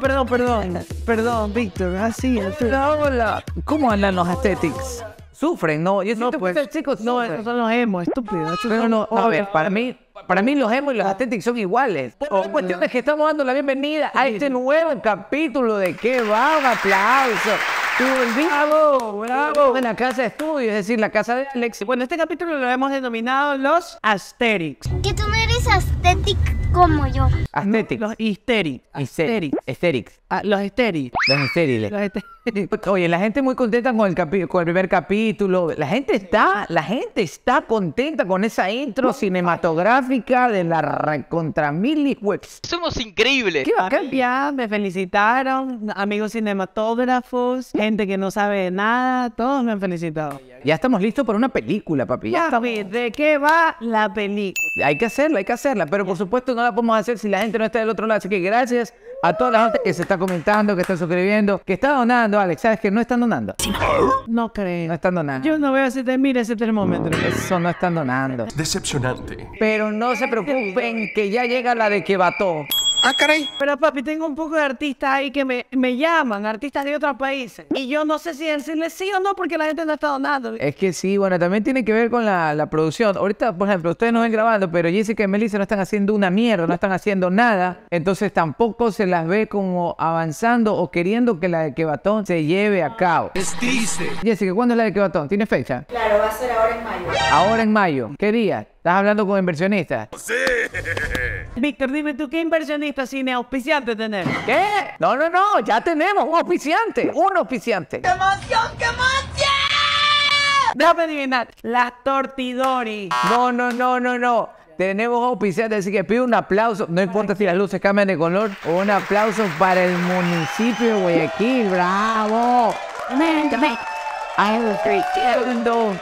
perdón, perdón, perdón. Perdón, Víctor. Así, así. Hola. ¿Cómo andan los aesthetics? Sufren, ¿no? Yo No, pues. que ustedes, chicos, No, sufren. esos son los emos, estúpidos. Pero no, a ver, para mí, para mí los emos y los aesthetics son iguales. La cuestión es que estamos dando la bienvenida a este nuevo capítulo de ¿Qué va? Un aplauso. Bravo, bravo. En la casa de estudio, es decir, la casa de Alex. Bueno, este capítulo lo hemos denominado los Asterix. Que tú no eres aesthetic como yo. Aesthetics. Los Hysterics. Aesthetics. Ah, los Hysterics. Los estériles. Los Hysterics. Oye, la gente muy contenta con el, capi- con el primer capítulo. La gente está, la gente está contenta con esa intro cinematográfica de la recontra mil webs. Somos increíbles. ¿Qué A bacán? ya me felicitaron, amigos cinematógrafos, gente que no sabe nada, todos me han felicitado. Ya estamos listos para una película, papi. Ya. Papi, ¿de qué va la película? Hay que hacerla, hay que hacerla, pero por supuesto no la podemos hacer si la gente no está del otro lado. Así que gracias a toda la gente que se está comentando, que está suscribiendo, que está donando, Alex. ¿Sabes que no están donando? No No creo. están donando. Yo no veo si te mira ese termómetro. Eso no están donando. Decepcionante. Pero no se preocupen que ya llega la de que bató. Ah, caray. Pero papi, tengo un poco de artistas ahí que me, me llaman, artistas de otros países. Y yo no sé si decirles sí o no porque la gente no está donando. Es que sí, bueno, también tiene que ver con la, la producción. Ahorita, por ejemplo, ustedes no ven grabando, pero Jessica y Melissa no están haciendo una mierda, no están haciendo nada. Entonces tampoco se las ve como avanzando o queriendo que la de Quebatón se lleve a cabo. Es triste. Jessica, ¿cuándo es la de Quebatón? ¿Tiene fecha? Claro, va a ser ahora en mayo. Ahora en mayo. ¿Qué día? ¿Estás hablando con inversionistas? Víctor, dime tú, ¿qué inversionista cine auspiciante tener? ¿Qué? No, no, no, ya tenemos un auspiciante, un auspiciante. Déjame adivinar. Las Tortidori. No, no, no, no, no. Tenemos auspiciante, así que pido un aplauso. No importa si las luces cambian de color. Un aplauso para el municipio de Guayaquil. ¡Bravo! Haciendo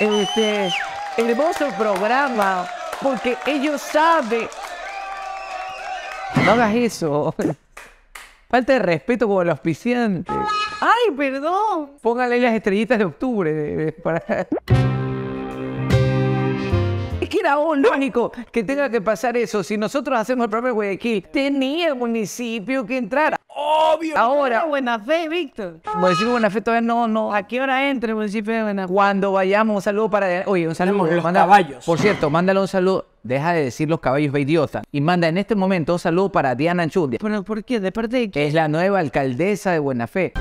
este hermoso programa. Porque ellos saben. No hagas eso. Falta de respeto con el auspiciante. Ay, perdón. Póngale las estrellitas de octubre. para... Que era lógico que tenga que pasar eso. Si nosotros hacemos el de Guayaquil, tenía el municipio que entrar. Obvio. Ahora, buena fe, Víctor. municipio de Buena Fe todavía no, no. ¿A qué hora entra el municipio de Buena Fe? Cuando vayamos, un saludo para. Oye, un saludo. Los manda- caballos. Por cierto, mándale un saludo. Deja de decir los caballos, ve idiota. Y manda en este momento un saludo para Diana Anchundia. ¿Pero por qué? ¿De parte de qué? Es la nueva alcaldesa de Buena Fe.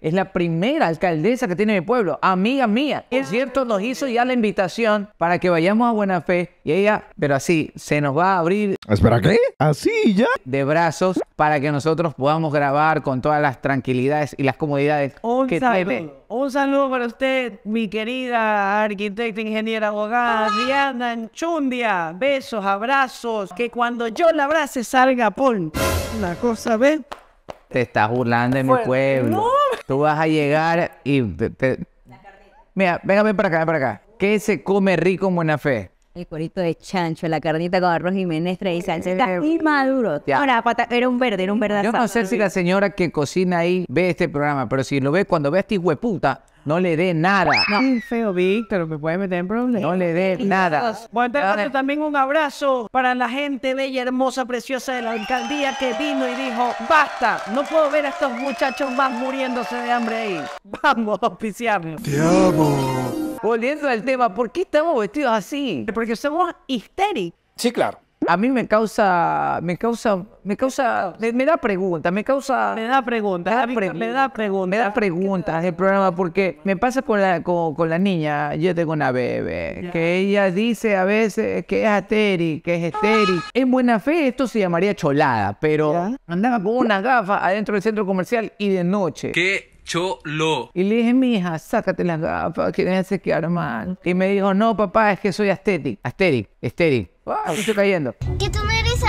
Es la primera alcaldesa que tiene mi pueblo, amiga mía. Es cierto, nos hizo ya la invitación para que vayamos a Buena Fe y ella, pero así, se nos va a abrir ¿Espera qué? ¿Así ya? de brazos para que nosotros podamos grabar con todas las tranquilidades y las comodidades Un que saludo. tiene. Un saludo para usted, mi querida arquitecta, ingeniera, abogada, Diana Anchundia. Besos, abrazos. Que cuando yo la abrace salga pon. Una cosa, ¿ves? Te estás burlando de mi pueblo. No. Tú vas a llegar y te... te- Mira, venga, ven para acá, ven para acá. ¿Qué se come rico en Buena Fe? El corito de chancho, la carnita con arroz y menestra y salsa. Está inmaduro. Ya. Ahora, pata, era un verde, era un verde Yo no sé si la señora que cocina ahí ve este programa, pero si lo ve cuando ve a este hueputa, no le dé nada. Qué feo, Víctor, me puede meter en problemas. No le dé nada. Bueno, te también un abrazo para la gente bella, hermosa, preciosa de la alcaldía que vino y dijo, basta, no puedo ver a estos muchachos más muriéndose de hambre ahí. Vamos a auspiciarnos. Te amo. Volviendo al tema, ¿por qué estamos vestidos así? Porque somos histéricos. Sí, claro. A mí me causa, me causa, me causa, me, me da preguntas, me causa, Me da preguntas, da me da preguntas. me da preguntas el programa porque me pasa con la, con, con la niña, yo tengo una bebé, que ella dice a veces que es estéril, que es estéril. En buena fe esto se llamaría cholada, pero andaba con unas gafas adentro del centro comercial y de noche. ¡Qué cholo! Y le dije, mija, sácate las gafas, que me quedar mal. Y me dijo, no, papá, es que soy astétic. Astétic, estéril. ¡Ah, me estoy cayendo! Que tú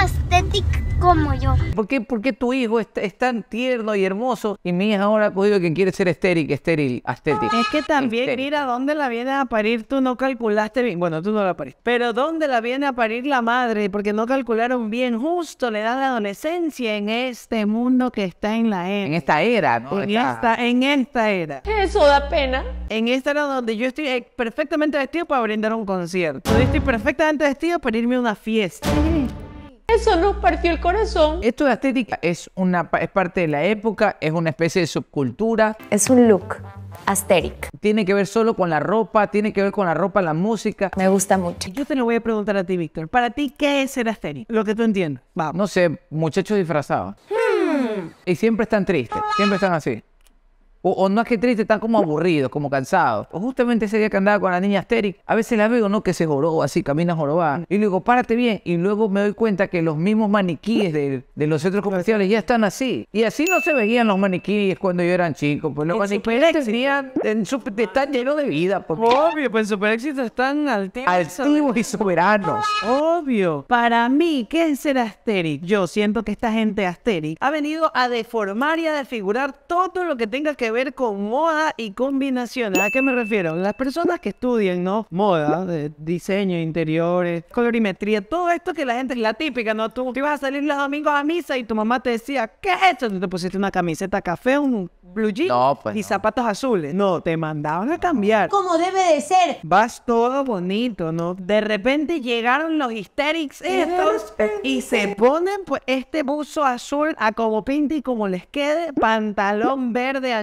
aesthetic como yo. ¿Por qué, por qué tu hijo es, es tan tierno y hermoso y mi hija ahora ha cogido que quiere ser estéril, estéril, astétic? Es que también, Estéril. mira, dónde la viene a parir, tú no calculaste bien. Bueno, tú no la pariste. Pero dónde la viene a parir la madre, porque no calcularon bien. Justo le da la adolescencia en este mundo que está en la En era. esta era, ¿no? En Esta- esta, en esta era. Eso da pena. En esta era donde yo estoy eh, perfectamente vestido para brindar un concierto. Yo estoy perfectamente vestido para irme a una fiesta. Eso nos partió el corazón. Esto de estética es, una, es parte de la época, es una especie de subcultura, Es un look asteric. tiene que ver solo con la ropa, tiene que ver con la ropa, la música. Me gusta mucho. Yo te lo voy a preguntar a ti, Víctor. Para ti, ¿qué es ser asteric? Lo que tú entiendes. Vamos. No sé, muchachos disfrazados. Y siempre están tristes, siempre están así. O, o no es que tristes, están como aburridos, como cansados. O justamente ese día que andaba con la niña Asterix, a veces la veo, ¿no? Que se joroba así, camina jorobada. Y le digo, párate bien. Y luego me doy cuenta que los mismos maniquíes de, de los centros comerciales ya están así. Y así no se veían los maniquíes cuando yo era chico. Pues los En maniquíes tenían, en su- están llenos de vida. Pues, Obvio, pues Super Éxito están altivos. altivos y soberanos. Obvio. Para mí, ¿qué es ser asteric? Yo siento que esta gente asteric ha venido a deformar y a desfigurar todo lo que tenga que ver con moda y combinaciones. ¿A qué me refiero? Las personas que estudian, ¿no? Moda, de diseño, interiores, colorimetría, todo esto que la gente es la típica, ¿no? Tú, tú ibas a salir los domingos a misa y tu mamá te decía, ¿qué es esto? Tú te pusiste una camiseta café, un blue jean No, pues y no. zapatos azules. No, te mandaban a cambiar. Como debe de ser. Vas todo bonito, ¿no? De repente llegaron los hysterics estos y se ponen pues este buzo azul a como pinte y como les quede, pantalón verde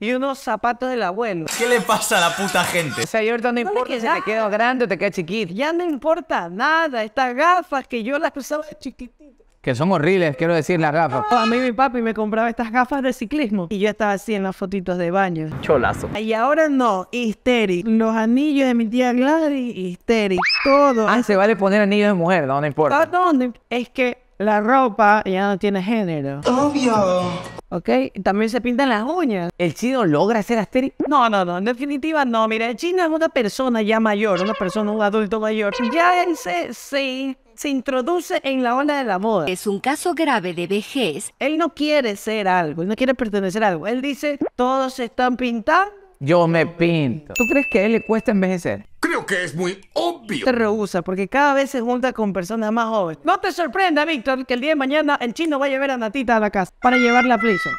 y unos zapatos del abuelo. ¿Qué le pasa a la puta gente? O sea, y ahorita no importa si te quedas grande o te quedas chiquito. Ya no importa nada, estas gafas que yo las usaba de chiquitito. Que son horribles, quiero decir, las gafas. A mí mi papi me compraba estas gafas de ciclismo y yo estaba así en las fotitos de baño. Cholazo. Y ahora no, hysteric. Los anillos de mi tía Gladys, hysteric. Todo. Ah, se vale poner anillos de mujer, no, no importa. ¿A dónde? Es que la ropa ya no tiene género. Obvio. ¿Ok? También se pintan las uñas. ¿El chino logra ser asteric? No, no, no. En definitiva, no. Mira, el chino es una persona ya mayor, una persona, un adulto mayor. Ya él se, se, se introduce en la ola de la moda. Es un caso grave de vejez Él no quiere ser algo, él no quiere pertenecer a algo. Él dice, todos se están pintando. Yo me pinto. ¿Tú crees que a él le cuesta envejecer? Creo que es muy obvio. te rehúsa porque cada vez se junta con personas más jóvenes. No te sorprenda, Víctor, que el día de mañana el chino va a llevar a Natita a la casa para llevarla a prison.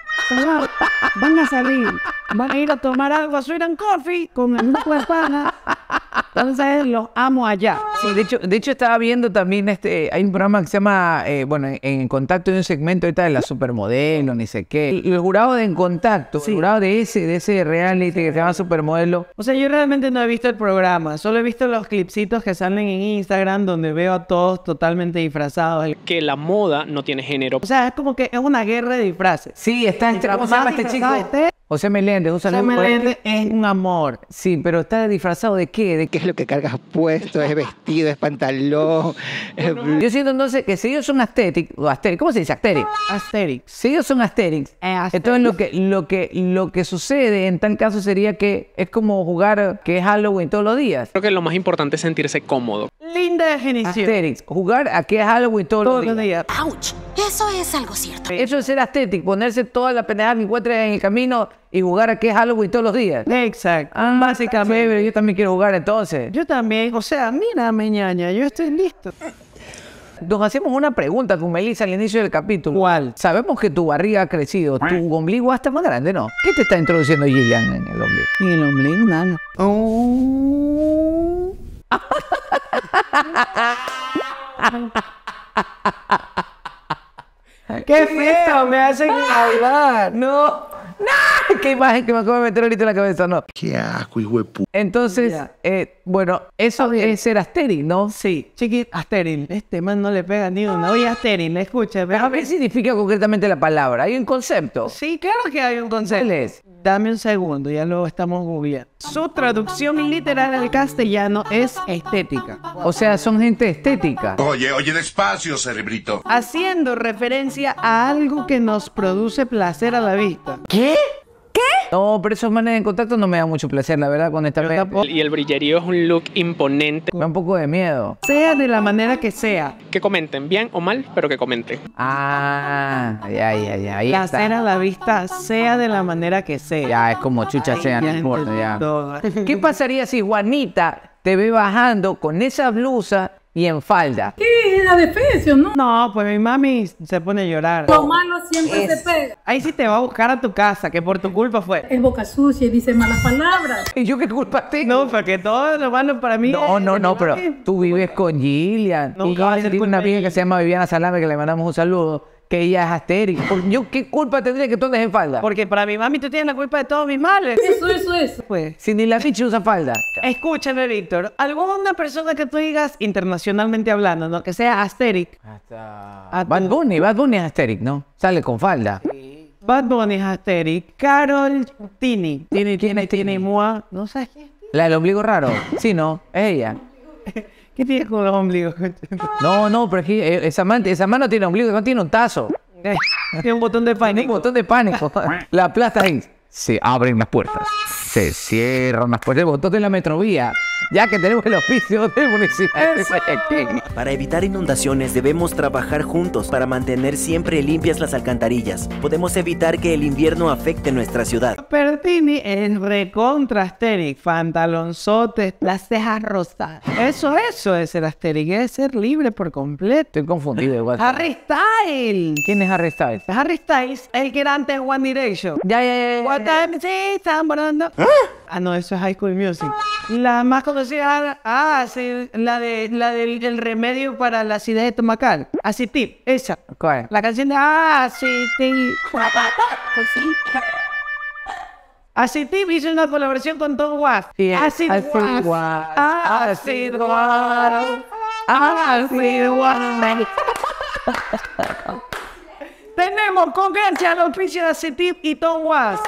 Van a salir, van a ir a tomar algo a Sweet and Coffee con el grupo de pana. Entonces los amo allá. Sí, de hecho, de hecho estaba viendo también este, hay un programa que se llama, eh, bueno, en, en contacto de un segmento ahorita de la supermodelo, ni sé qué. El, el jurado de En Contacto, el jurado de ese, de ese reality que se llama Supermodelo. O sea, yo realmente no he visto el programa, solo he visto los clipsitos que salen en Instagram donde veo a todos totalmente disfrazados. que la moda no tiene género. O sea, es como que es una guerra de disfraces. Sí, está entre, ¿cómo se llama este chico? José Meléndez, un saludo. Sam por ahí. Meléndez es un amor. Sí, pero está disfrazado de qué? ¿De ¿Qué es lo que cargas puesto? ¿Es vestido? ¿Es pantalón? ¿Es blu- Yo siento entonces que si ellos son asteric, o ¿cómo se dice asteric? Asterix. Si ellos son asterix, Eh, asterix. entonces lo que, lo, que, lo que sucede en tal caso sería que es como jugar que es Halloween todos los días. Creo que lo más importante es sentirse cómodo. Linda definición. Asterix, jugar a que es Halloween todos, Todos los los días. días. ¡Auch! Eso es algo cierto. Eso es ser astético, ponerse toda la pendejada que encuentres en el camino y jugar a que es Halloween todos los días. Exacto. Ah, básicamente, pero yo también quiero jugar entonces. Yo también, o sea, mira, ñaña, yo estoy listo. Nos hacemos una pregunta con Melissa al inicio del capítulo. ¿Cuál? Sabemos que tu barriga ha crecido, tu ombligo está más grande, ¿no? ¿Qué te está introduciendo Gillian en el ombligo? Ni el ombligo, nada. ¡Qué feo! Me hacen hablar. No, no, qué imagen que me acabo de meter ahorita en la cabeza, no. Qué asco, hijo de pu... Entonces, eh, bueno, eso es ser astéril, ¿no? Sí, chiquit, astéril. Este man no le pega ni una. Oye, astéril, escucha. Ver, ¿qué significa concretamente la palabra? Hay un concepto. Sí, claro que hay un concepto. ¿Cuál es? Dame un segundo, ya lo estamos googleando. Su traducción literal al castellano es estética, O sea, son gente estética. Oye, oye, despacio, cerebrito. haciendo referencia a algo que nos produce placer a la vista. No, pero esos manes en contacto no me da mucho placer, la verdad, honestamente. Y el brillerío es un look imponente. Me da un poco de miedo. Sea de la manera que sea, Que comenten, bien o mal, pero que comenten. Ah, ya, ya, ya. Ahí placer está. a la vista, sea de la manera que sea. Ya, es como chucha Ay, sea, no ya importa, ya. todo. ¿Qué pasaría si Juanita te ve bajando con esa blusa y en falda. ¿Qué era de Efesios, no? No, pues mi mami se pone a llorar. Lo malo siempre se pega. Ahí sí te va a buscar a tu casa, que por tu culpa fue. Es boca sucia y dice malas palabras. ¿Y yo qué culpa tengo? No, porque todo lo malo para mí. No, es- no, no, pero tú vives con Gillian. Nunca y yo va a ser tengo una amiga que se llama Viviana Salame, que le mandamos un saludo, que ella es astérica. ¿Yo qué culpa tendría que tú andes en falda? Porque para mi mami tú tienes la culpa de todos mis males. Eso, eso, eso. Pues. Si ni la ficha usa falda. Escúchame, Víctor. ¿Alguna persona que tú digas internacionalmente hablando, ¿no? Que sea asteric. A tu- Bad Bunny, Bad Bunny es asteric, ¿no? Sale con falda. Bad Bunny es asteric. Carol Tini. Tiene, tiene, tiene, mua. No sé. La del ombligo raro. Sí, no, es ella. ¿Qué tiene con los ombligos? No, no, pero es que eh, esa, man, esa mano tiene ombligo, no tiene un tazo. Eh, tiene un botón de Tiene un pánico. botón de pánico. La aplasta ahí. Se abren las puertas. Se cierran las puertas. El botón de la metrovía. Ya que tenemos el oficio del municipio de Guayaquil. Para evitar inundaciones debemos trabajar juntos para mantener siempre limpias las alcantarillas. Podemos evitar que el invierno afecte nuestra ciudad. Pero Tini es recontra asteric. Pantalonzotes, las cejas rosadas. Eso, eso es ser asteric. Es ser libre por completo. Estoy confundido igual. Harry Styles. ¿Quién es Harry Styles? Harry Styles, el que era antes One Direction. Ya, ya, ya, ya. What time is it? Están volando. Ah, no, eso es High School Music. La más conocida, ah, sí, la de la del el remedio para la acidez estomacal. Acitip, esa. ¿Cuál? La canción de Acitip. Acitip hizo una colaboración con Tom Watt. Sí, Acid. Was. Acid Was. Acid Was. Tenemos con gancha los auspicio de Acitip y Tom Was.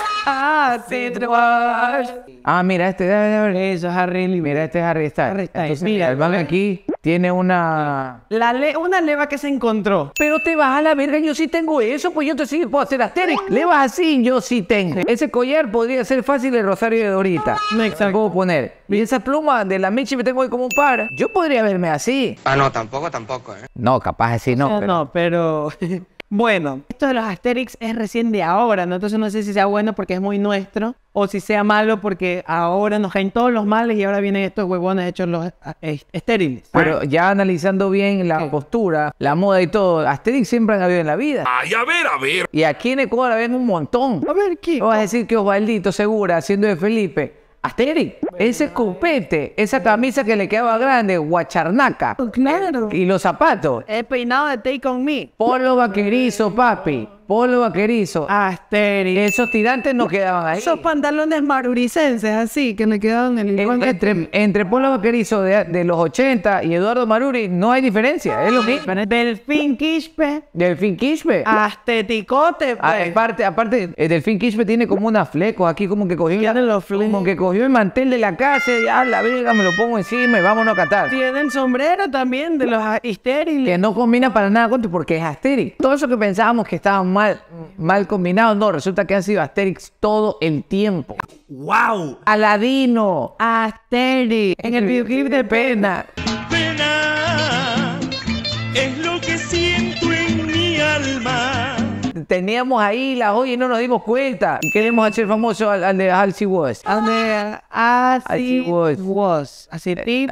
Was. Ah, mira, este. Eso es Harry Lee. Mira, este es Harry Styles. Harry Styles, Entonces, mira. el man aquí tiene una. La le- una leva que se encontró. Pero te vas a la verga, yo sí tengo eso, pues yo te sí puedo hacer asteric. Le vas así, yo sí tengo. Ese collar podría ser fácil el rosario de Dorita. No, exacto. Puedo poner. Y esa pluma de la Michi me tengo ahí como un par. Yo podría verme así. Ah, no, tampoco, tampoco, ¿eh? No, capaz así no. No, pero- no, pero... bueno, esto de los Asterix es recién de ahora, ¿no? Entonces no sé si sea bueno porque es muy nuestro o si sea malo porque ahora nos caen todos los males y ahora vienen estos huevones hechos los ah, eh, estériles. Pero ya analizando bien la postura, la moda y todo, Asterix siempre han habido en la vida. Ay, a ver, a ver. Y aquí en Ecuador ven un montón. A ver, ¿qué? Vas a decir que Osvaldito Segura, haciendo de Felipe, Asterix, ese copete, esa camisa que le quedaba grande, guacharnaca, Claro. y los zapatos, El peinado de Take On Me. polo vaquerizo, papi, polo vaquerizo. Asterix. Esos tirantes no quedaban ahí. Esos pantalones maruricenses así que le quedaban en el En- entre, entre polo vaquerizo de, de los 80 y Eduardo Maruri no hay diferencia, es lo mismo. Delfín Quispe. Delfín Quispe. Asteticote, Ah, pues. aparte, aparte, el Delfín Quispe tiene como unas flecos aquí, como que cogió, los como que cogió el mantel de la casa y ya la verga me lo pongo encima y vámonos a catar. Tienen sombrero también de los estériles. Que no combina para nada con porque es Asterix. Todo eso que pensábamos que estaban mal, mal combinados, no, resulta que han sido Asterix todo el tiempo. ¡Wow! Aladino, Asterix. En el videoclip de pena. es lo que siento en mi alma. Teníamos ahí la joya y no nos dimos cuenta. Y queremos hacer famoso al, al de Halsey. Donde así Así was. was. Así tip.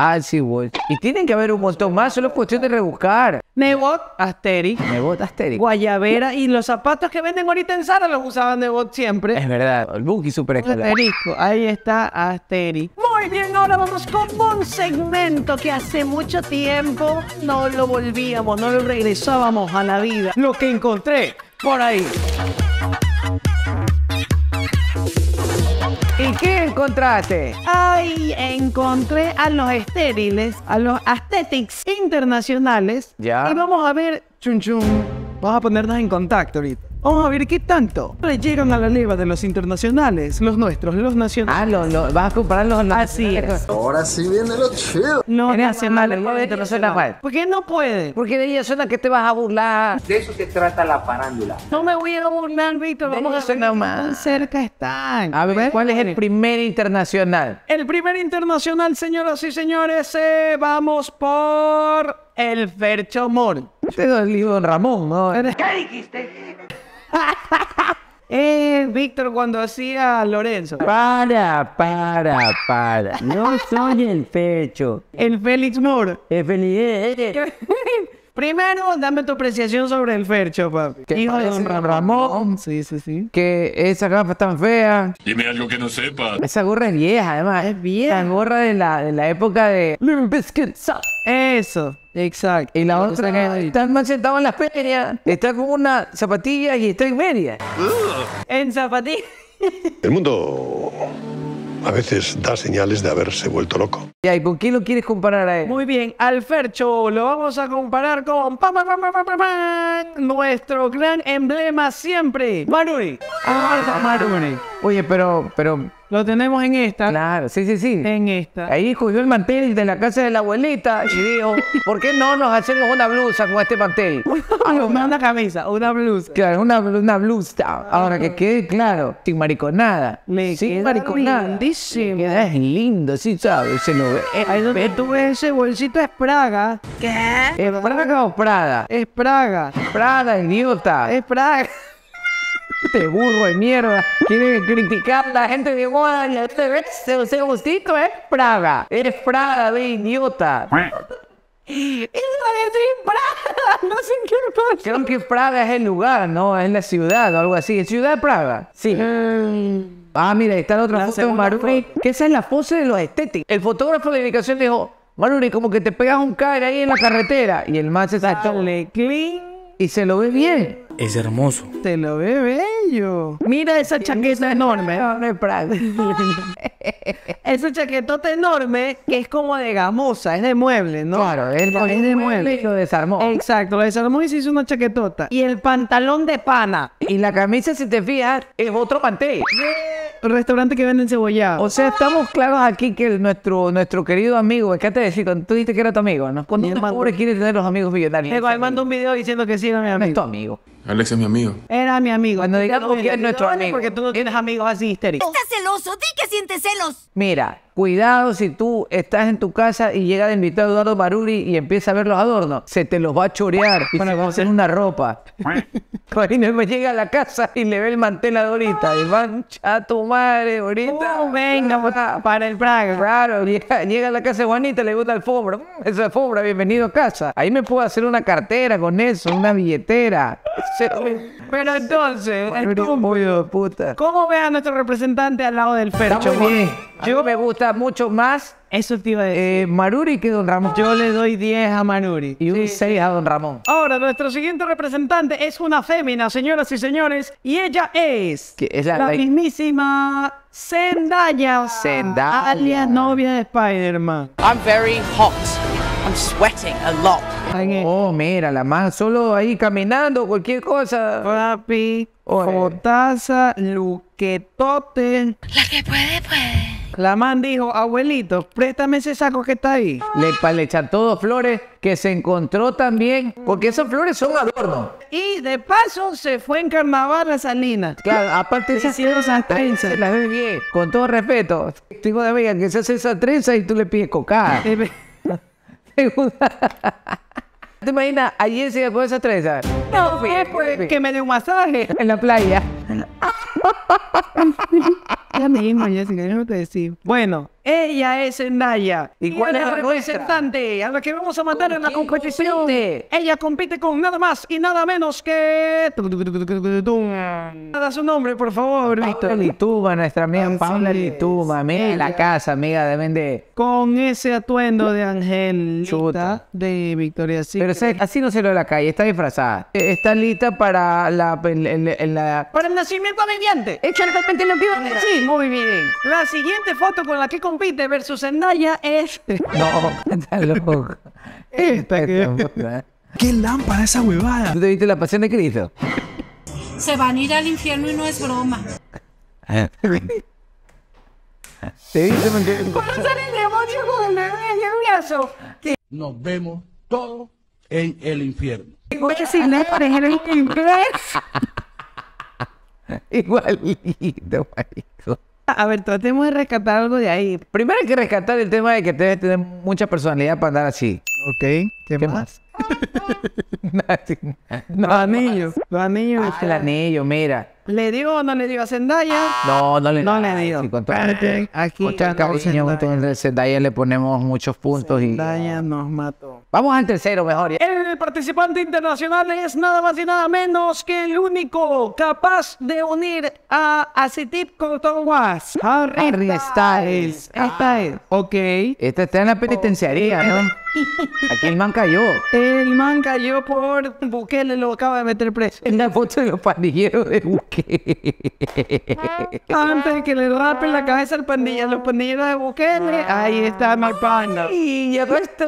Halsey West. Y tienen que haber un montón más, solo es cuestión de rebuscar. Nebot, Asterix. Me bota Asterix. Guayabera y los zapatos que venden ahorita en Zara los usaban Nebot siempre. Es verdad, el Buki super escolar. Asterisco, ahí está Asterix. Muy bien, ahora vamos con un segmento que hace mucho tiempo no lo volvíamos, no lo regresábamos a la vida. Lo que encontré por ahí. Encontraste? Ay, encontré a los estériles, a los aesthetics internacionales. Ya. Y vamos a ver, chun chun. Vamos a ponernos en contacto ahorita. Vamos a ver qué tanto leyeron a la leva de los internacionales, los nuestros, los nacionales. Ah, lo, lo- vas a compararlos los Así es. Ahora sí viene lo chido. Los Eres nacionales. no suena internacionales. mal. ¿Por qué no puede? Porque de ella suena que te vas a burlar. De eso se trata la parándula. No me voy a burlar, Víctor. Vamos a ver qué nomás. tan cerca están. A ver, ¿cuál es el primer internacional? El primer internacional, señoras y señores, eh, vamos por el Fercho Mor. Este es el hijo de Ramón, Es Víctor cuando hacía Lorenzo. Para, para, para. No soy el pecho. El Félix Moore. El Félix. Primero, dame tu apreciación sobre el Fercho, papi. Que Hijo de Don Ramón. Sí, sí, sí. Que esa gafa tan fea. Dime algo que no sepa. Esa gorra es vieja, además. Es vieja. La gorra de la, de la época de Bizkit. Eso, exacto. Y la otra que está más sentado en las ferias. Está con una zapatilla y está en media. En zapatillas. El mundo a veces da señales de haberse vuelto loco. Ya, ¿y con quién lo quieres comparar a él? Muy bien, al Fercho lo vamos a comparar con pa, pa, pa, nuestro gran emblema siempre, Maruri. Ah, Maruri. Oye, pero, pero. Lo tenemos en esta. Claro, sí, sí, sí. En esta. Ahí cogió el mantel de la casa de la abuelita y dijo, ¿por qué no nos hacemos una blusa con este mantel? una camisa, una blusa. Claro, una, una blusa. Ahora que quede claro, sin mariconada. Le sin queda mariconada. lindísimo. Queda es lindo, sí, ¿sabes? Se lo ve. Ahí donde tú ves ese bolsito es Praga. ¿Qué? ¿Es Praga o Prada? Es Praga. Prada, idiota. Es Praga. Este burro de mierda. Quiere criticar a la gente de Guadalajara. Este ese, ese gustito es Praga. Eres Praga, de idiota. Praga. No sé qué cosa. Creo que Praga es el lugar, ¿no? Es la ciudad o algo así. ¿Ciudad de Praga? Sí. Ah, mira, ahí está la otra La foto de Maruri. Que esa es la pose de los estéticos. El fotógrafo de dedicación dijo, Maruri, como que te pegas un caer ahí en la carretera. Y el man se clean. y se lo ve bien. Es hermoso. Te lo ve bello. Mira esa chaqueta enorme. Es. Esa chaquetota enorme que es como de gamosa, es de mueble, ¿no? Claro, él es de mueble. y lo desarmó. Exacto, lo desarmó y se hizo una chaquetota. Y el pantalón de pana. Y la camisa, si te fijas, es otro mantel. Restaurante que venden cebollado. O sea, estamos claros aquí que el- nuestro, nuestro querido amigo, es que te decir, cuando tú dijiste que era tu amigo, ¿no? Cuando un pobre quiere tener los amigos millonarios. Ahí mandó un video diciendo que sí era mi No es tu amigo. Alex es mi amigo. Era mi amigo. Cuando digamos que es nuestro amigo. Porque tú no tienes amigos así histéricos. Estás celoso, di que sientes celos. Mira, cuidado si tú estás en tu casa y llega de invitado Eduardo Maruri y empieza a ver los adornos. Se te los va a chorear y se va a hacer una ropa. Cuando me llega a la casa y le ve el mantel a Dorita y van a tu madre, Dorita. Oh, venga, pues, para el Praga. Claro, llega, llega a la casa de Juanita, le gusta la alfombra. Mm, esa alfombra, bienvenido a casa. Ahí me puedo hacer una cartera con eso, una billetera. Pero entonces, de puta. ¿cómo ve a nuestro representante al lado del Está Fercho? muy bien. Yo me gusta mucho más Eso te iba a decir. eh, Maruri que Don Ramón. Yo le doy 10 a Manuri. Y un Sí, 6 a Don Ramón. Ahora, nuestro siguiente representante es una fémina, señoras y señores, y ella es Que es la- la la- mismísima Zendaya. Zendaya. Alias novia de Spider-Man. I'm very hot. I'm sweating a lot. Oh, mira, la más solo ahí caminando, cualquier cosa. Papi, Oye. luquetote. La que puede, puede. La man dijo, abuelito, préstame ese saco que está ahí. Le, pa- le echan todo flores que se encontró también, porque esas flores son adornos. Y de paso se fue en carnaval a Salinas. Claro, aparte Se esas hicieron esas trenzas. se las ve bien. Con todo respeto, tengo de amiga que se hace esa trenza y tú le pides cocada. ¿Te imaginas a Jessica con esa trenza? No, ¿qué, pues? que me dé un masaje. En la playa. Ya mismo, Jessica, yo no te decía. Bueno, ella es Zendaya. ¿Y cuál es la la representante a la que vamos a mandar en la competición? Ella compite con nada más y nada menos que... Da su nombre, por favor, Paula. Lituma, nuestra amiga Paula es. Lituma, amiga de la casa, amiga de... Con ese atuendo de Angelita Chuta. de Victoria Pero Secret. se- así no se lo de la calle, está disfrazada. Eh, Está lista para la... la- Para el nacimiento viviente. Exactamente lo que iba a decir. Muy bien. La siguiente foto con la que compite versus Zendaya es... No, está loco. Esta que- ¿eh? ¿Qué lámpara esa huevada? ¿Tú te viste la pasión de Cristo? Se van a ir al infierno y no es broma. ¿Te viste? Porque- Nos vemos todos en el infierno. Igualito, marico. A ver, tratemos de rescatar algo de ahí. Primero hay que rescatar el tema de que debes tener mucha personalidad para andar así. Ok, ¿qué, más? Los anillos. Los anillos. Ah, el anillo, mira. ¿Le digo o no le digo a Zendaya? No, no le, No le digo. Sí, con todo, Aquí con todo cariño, con todo el Zendaya le ponemos muchos puntos y... Zendaya nos mató. Vamos al tercero mejor. El participante internacional es nada más y nada menos que el único capaz de unir a Acitip con Tom Was. Harry, Harry Styles. Styles. Ok. Este está en la penitenciaría, ¿no? Aquí el man cayó. El man cayó por Bukele, lo acaba de meter preso. En la foto de los pandilleros de Buque. Antes de que le rapen la cabeza al pandilla, los pandilleros de Bukele, ahí está my partner. Y llegó este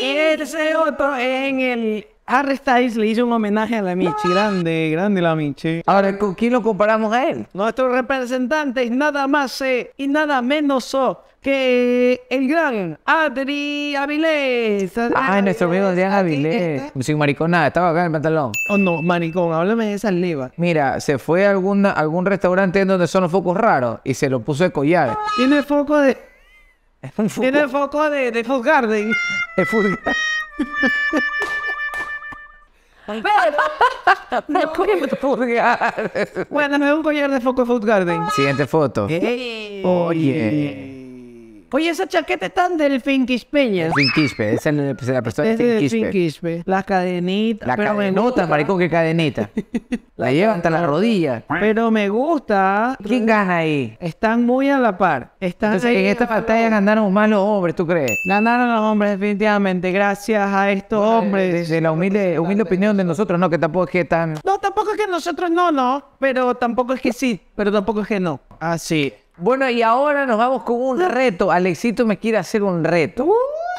Y ese otro en el... Harry Styles le hizo un homenaje a la Michi. Grande, grande la Michi. Ahora, ¿con quién lo comparamos a él? Nuestro representante es nada más eh, y nada menos oh, que el gran Adri Avilés. Ay, nuestro amigo Adrián Avilés. Sin mariconada, estaba acá en el pantalón. Oh no, maricón, háblame de esas levas. Mira, se fue a alguna, algún restaurante en donde son los focos raros y se lo puso de collar. Tiene foco de... Tiene foco de, de Food Garden. El fútbol. Bueno, no es un collar de foco Food Garden. Siguiente foto. Oye. Oye, esa chaqueta está del Finkish Peña. Fin Quispe, esa es la- el Es Fin del Quispe. Finquispe. La cadenita. La cadenota, maricón, qué cadenita. La lleva hasta las rodillas. Pero me gusta. ¿Quién gana ahí? Están muy a la par. Están Entonces, ahí en esta batalla ganaron más los hombres, ¿tú crees? Ganaron los hombres, definitivamente. Gracias a estos hombres. Desde la humilde, humilde opinión de nosotros, no, que tampoco es que tan... No, tampoco es que nosotros no, no. Pero tampoco es que sí. Pero tampoco es que no. Así. Bueno, y ahora nos vamos con un reto. Alexito me quiere hacer un reto.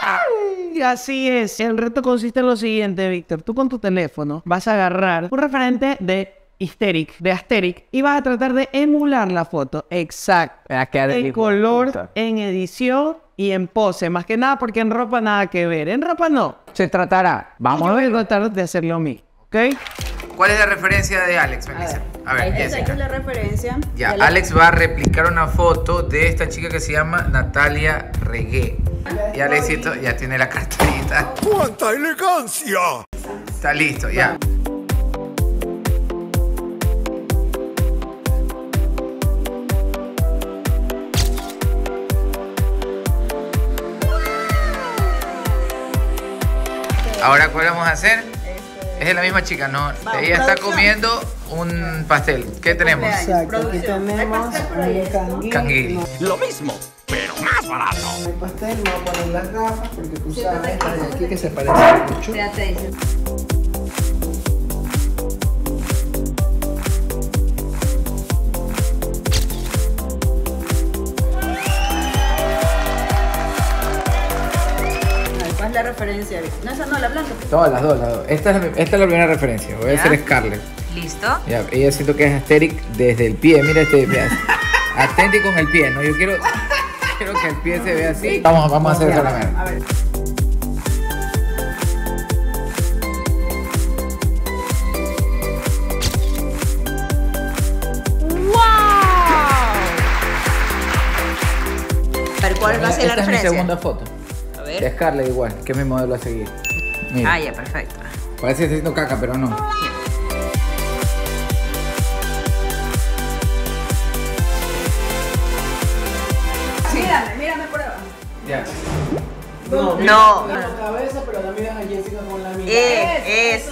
Ay, así es. El reto consiste en lo siguiente, Víctor. Tú con tu teléfono vas a agarrar un referente de Hysteric, de Asteric, y vas a tratar de emular la foto. Exacto. Me va a quedar el En color, en edición y en pose. Más que nada porque en ropa nada que ver. En ropa no. Se tratará. Vamos a Yo ver. voy a tratar de hacerlo a mí. ¿Ok? ¿Cuál es la referencia de Alex, Melissa? A ver, Ahí te Jessica. traigo la referencia. Ya, Alex va a replicar una foto de esta chica que se llama Natalia Regué. Y Alexito ya tiene la carterita. ¡Cuánta elegancia! Está listo, ya. Ahora, ¿cuál vamos a hacer? Es de la misma chica, ¿no? Vamos, Ella está producción. comiendo un pastel. ¿Qué tenemos? Exacto, aquí tenemos un Canguil. Lo mismo, pero más barato. El pastel me voy a poner las gafas porque tú sabes de aquí que se parece mucho. Referencia? No, esa no, la blanca. Todas las dos, las dos. Esta es la, esta es la primera referencia. Voy a hacer Scarlett. Listo. Ya, ella siento que es asteric desde el pie. Mira este pie. Con el pie, ¿no? Yo quiero, quiero que el pie se vea así. Vamos, vamos a hacer eso. A ver. A ver, ¿cuál va a ser la Esta es mi segunda foto. A De ver. Scarlett igual, que es mi modelo a seguir. Mira, Ah, ya, perfecto. parece que está haciendo caca, pero no. Mírame, mírame por abajo. Ya. No. la cabeza, pero la miras a Jessica con la mirada. Eh, eso.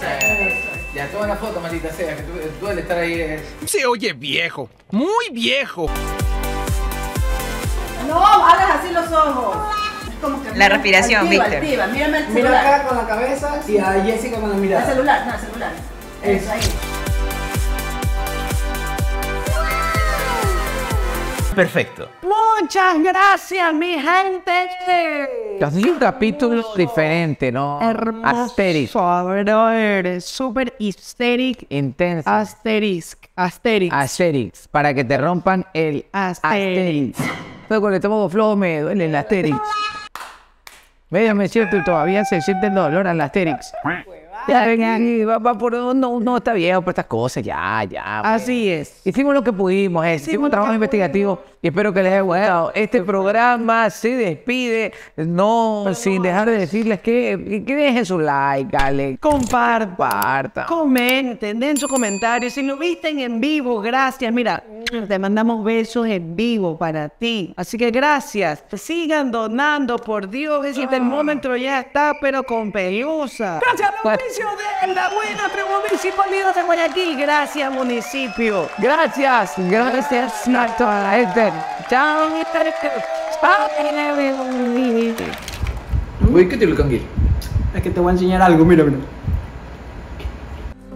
Ya, toma la foto, maldita sea, que al estar ahí. eh. Se oye viejo, muy viejo. No, hagas así los ojos. Como que La mira- respiración, altiva, Víctor. altiva. Mírame el Mira celular. acá con la cabeza y a Jessica con la El mirada. celular, no, el celular. Eso, ahí. Perfecto. Muchas gracias, mi gente. Así un capítulo diferente, ¿no? Asterix. Hermoso, brother. Súper hysteric. Intenso. Asterisk. Asterix. Asterix. Para que te rompan el Asterix. Asterix. Todo con el estómago flojo me duele el Asterix. Medio me siento y todavía se siente el dolor al Asterix. Ya, ya, va, va por no, no está viejo por estas cosas, ya, ya. pues. Así es. Hicimos lo que pudimos, eh, hicimos un trabajo investigativo y espero que les haya gustado. Este programa se despide, no sin dejar de decirles que, que dejen su like, dale, Compartan. Comenten, den sus comentarios. Si lo visten en vivo, gracias. Mira, te mandamos besos en vivo para ti. Así que gracias. Sigan donando, por Dios. Ese termómetro ya está, pero con pelusa. Gracias, de la buena municipalidad de Guayaquil. Gracias, municipio. Gracias, gracias a toda la gente. Chao. ¿qué te lo cangué? Es que te voy a enseñar algo, mira, mira.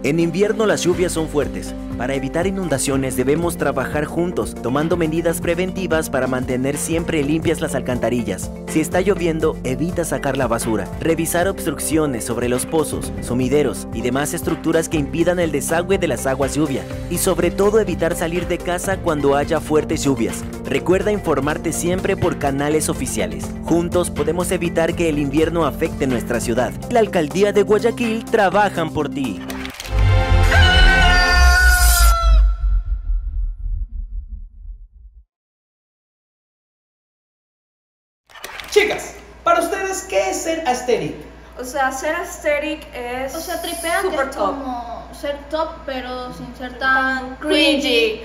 En invierno las lluvias son fuertes. Para evitar inundaciones debemos trabajar juntos, tomando medidas preventivas para mantener siempre limpias las alcantarillas. Si está lloviendo, evita sacar la basura, revisar obstrucciones sobre los pozos, sumideros y demás estructuras que impidan el desagüe de las aguas lluvia. Y sobre todo evitar salir de casa cuando haya fuertes lluvias. Recuerda informarte siempre por canales oficiales. Juntos podemos evitar que el invierno afecte nuestra ciudad. La alcaldía de Guayaquil trabajan por ti. Sea, ser aesthetic es. O sea, tripean que super es top. como ser top, pero sin ser tan cringy.